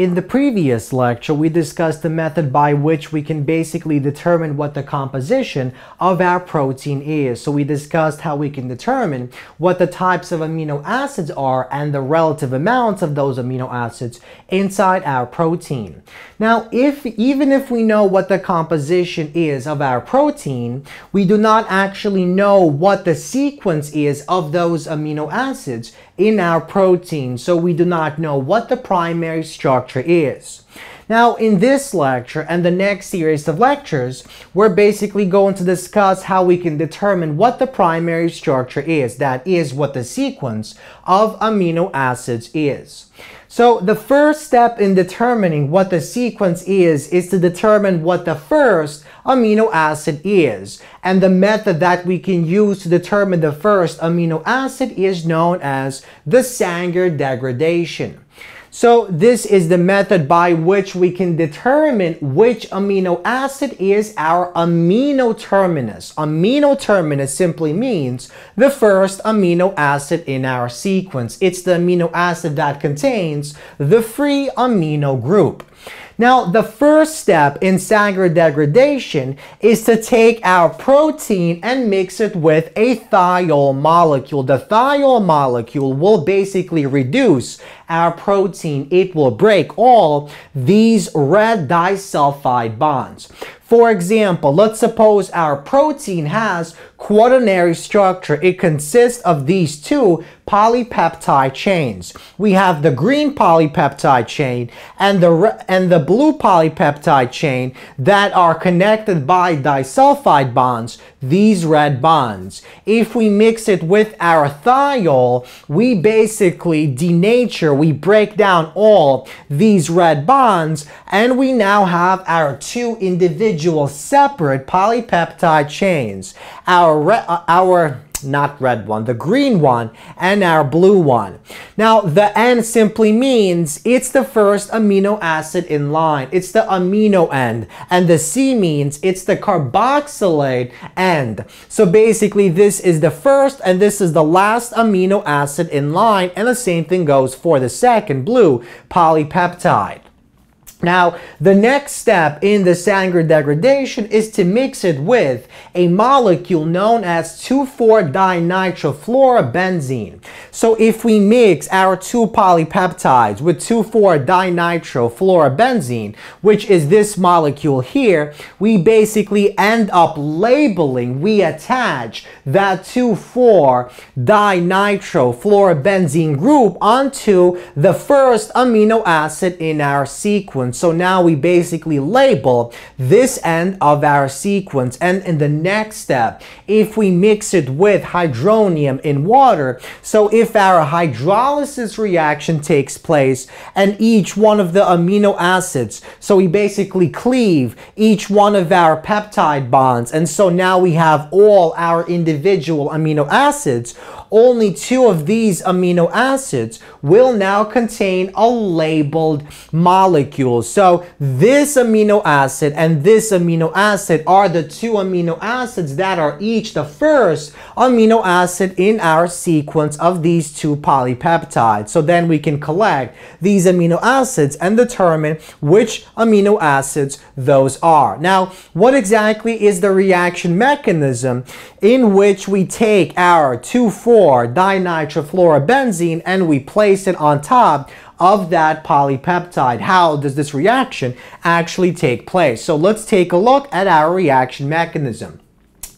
In the previous lecture, we discussed the method by which we can basically determine what the composition of our protein is. So we discussed how we can determine what the types of amino acids are and the relative amounts of those amino acids inside our protein. Now, if even if we know what the composition is of our protein, we do not actually know what the sequence is of those amino acids in our protein. So we do not know what the primary structure is. Now, in this lecture and the next series of lectures, we're basically going to discuss how we can determine what the primary structure is. That is what the sequence of amino acids is. So the first step in determining what the sequence is, is to determine what the first amino acid is. And the method that we can use to determine the first amino acid is known as the Sanger degradation. So this is the method by which we can determine which amino acid is our amino terminus. Amino terminus simply means the first amino acid in our sequence. It's the amino acid that contains the free amino group. Now, the first step in Sanger degradation is to take our protein and mix it with a thiol molecule. The thiol molecule will basically reduce our protein. It will break all these red disulfide bonds. For example, let's suppose our protein has quaternary structure. It consists of these two polypeptide chains. We have the green polypeptide chain and the, and the blue polypeptide chain that are connected by disulfide bonds, these red bonds. If we mix it with our thiol, we basically denature, we break down all these red bonds, and we now have our two individual separate polypeptide chains. Our, our not red one, the green one, and our blue one. Now, the N simply means it's the first amino acid in line. It's the amino end. And the C means it's the carboxylate end. So basically, this is the first and this is the last amino acid in line. And the same thing goes for the second blue polypeptide. Now, the next step in the Sanger degradation is to mix it with a molecule known as 2,4-dinitrofluorobenzene. So if we mix our two polypeptides with 2,4-dinitrofluorobenzene, which is this molecule here, we basically end up labeling, we attach that 2,4-dinitrofluorobenzene group onto the first amino acid in our sequence. So now we basically label this end of our sequence. And in the next step, if we mix it with hydronium in water, so if our hydrolysis reaction takes place and each one of the amino acids, so we basically cleave each one of our peptide bonds. And so now we have all our individual amino acids only two of these amino acids will now contain a labeled molecule. So this amino acid and this amino acid are the two amino acids that are each the first amino acid in our sequence of these two polypeptides. So then we can collect these amino acids and determine which amino acids those are. Now, what exactly is the reaction mechanism in which we take our 2,4-dinitrofluorobenzene and we place it on top of that polypeptide. How does this reaction actually take place? So let's take a look at our reaction mechanism.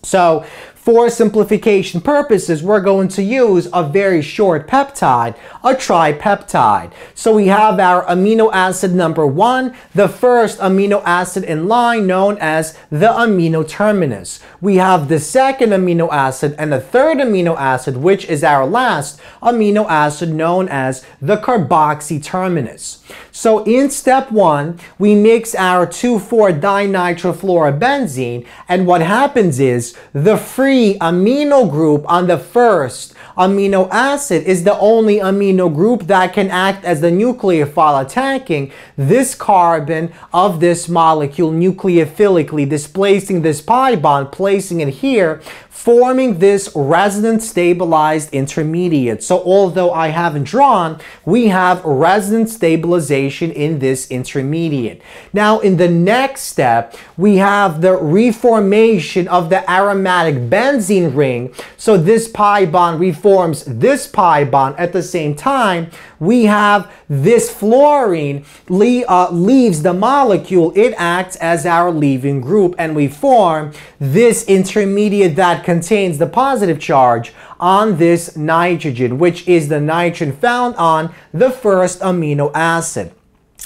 So for simplification purposes, we're going to use a very short peptide, a tripeptide. So we have our amino acid number one, the first amino acid in line known as the amino terminus. We have the second amino acid and the third amino acid, which is our last amino acid known as the carboxy terminus. So in step one, we mix our 2,4-dinitrofluorobenzene and what happens is the free free amino group on the first amino acid is the only amino group that can act as the nucleophile attacking this carbon of this molecule nucleophilically, displacing this pi bond, placing it here, forming this resonance stabilized intermediate. So although I haven't drawn, we have resonance stabilization in this intermediate. Now in the next step, we have the reformation of the aromatic benzene ring. So this pi bond reforms this pi bond. At the same time, we have this fluorine le uh, leaves the molecule. It acts as our leaving group and we form this intermediate that contains the positive charge on this nitrogen, which is the nitrogen found on the first amino acid.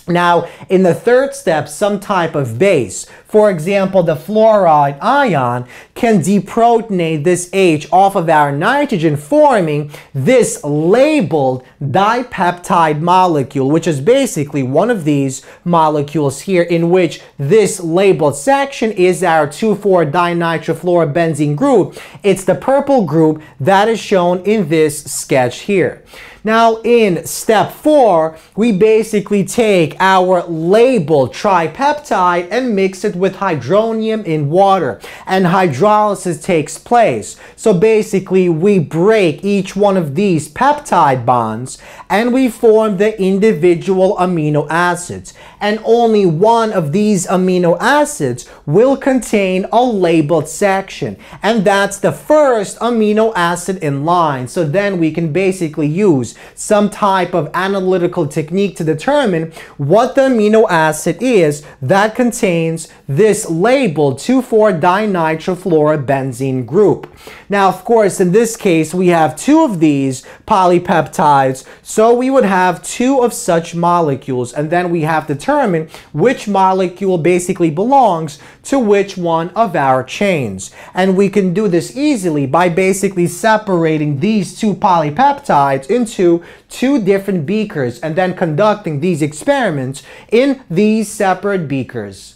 Now, in the third step, some type of base, for example, the fluoride ion, can deprotonate this H off of our nitrogen, forming this labeled dipeptide molecule, which is basically one of these molecules here, in which this labeled section is our 2,4-dinitrofluorobenzene group. It's the purple group that is shown in this sketch here. Now in step four, we basically take our labeled tripeptide and mix it with hydronium in water and hydrolysis takes place. So basically we break each one of these peptide bonds and we form the individual amino acids. And only one of these amino acids will contain a labeled section. And that's the first amino acid in line. So then we can basically use some type of analytical technique to determine what the amino acid is that contains this labeled 2,4-dinitrofluorobenzene group. Now, of course, in this case, we have two of these polypeptides, so we would have two of such molecules, and then we have to determine which molecule basically belongs to which one of our chains. And we can do this easily by basically separating these two polypeptides into two different beakers and then conducting these experiments in these separate beakers.